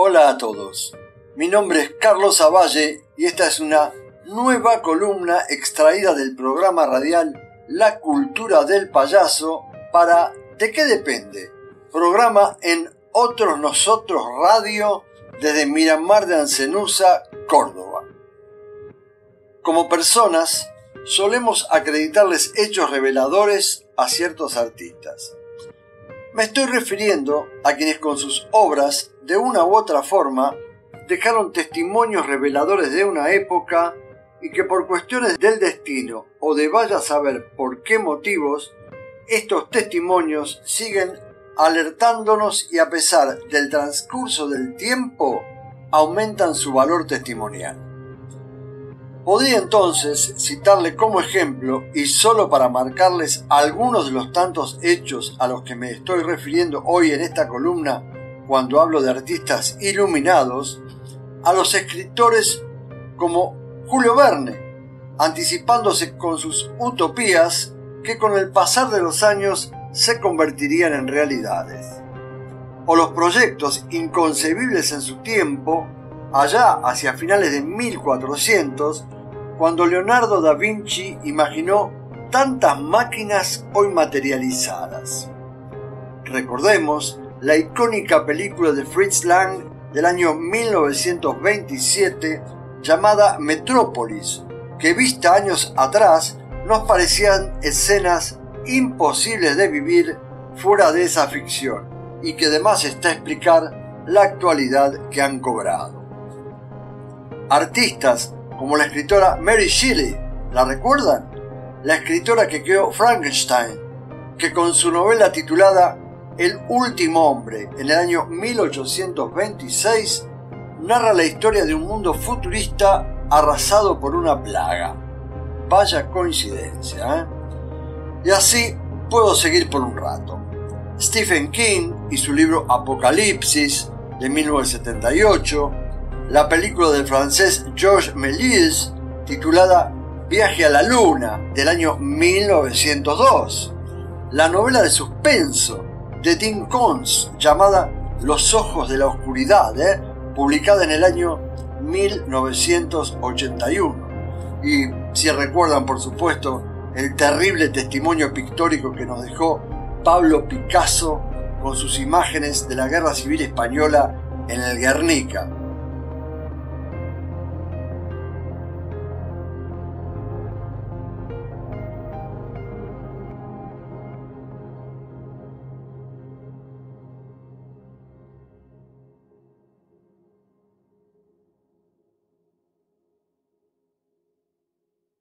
Hola a todos, mi nombre es Carlos Avalle y esta es una nueva columna extraída del programa radial La Cultura del Payaso para ¿De qué depende? Programa en Otros Nosotros Radio desde Miramar de Ancenusa, Córdoba. Como personas, solemos acreditarles hechos reveladores a ciertos artistas. Me estoy refiriendo a quienes con sus obras, de una u otra forma, dejaron testimonios reveladores de una época y que por cuestiones del destino o de vaya a saber por qué motivos, estos testimonios siguen alertándonos y a pesar del transcurso del tiempo, aumentan su valor testimonial. Podría entonces citarle como ejemplo, y solo para marcarles algunos de los tantos hechos a los que me estoy refiriendo hoy en esta columna cuando hablo de artistas iluminados, a los escritores como Julio Verne, anticipándose con sus utopías que con el pasar de los años se convertirían en realidades. O los proyectos inconcebibles en su tiempo, allá hacia finales de 1400, cuando Leonardo da Vinci imaginó tantas máquinas hoy materializadas. Recordemos la icónica película de Fritz Lang del año 1927 llamada Metrópolis, que vista años atrás nos parecían escenas imposibles de vivir fuera de esa ficción y que además está a explicar la actualidad que han cobrado. Artistas como la escritora Mary Shelley, ¿la recuerdan? La escritora que creó Frankenstein, que con su novela titulada El último hombre en el año 1826 narra la historia de un mundo futurista arrasado por una plaga. Vaya coincidencia, ¿eh? Y así puedo seguir por un rato. Stephen King y su libro Apocalipsis de 1978, la película del francés Georges Méliès titulada Viaje a la Luna del año 1902, la novela de suspenso de Dean Koontz llamada Los Ojos de la Oscuridad, ¿eh? publicada en el año 1981. Y si recuerdan, por supuesto, el terrible testimonio pictórico que nos dejó Pablo Picasso con sus imágenes de la Guerra Civil Española en el Guernica,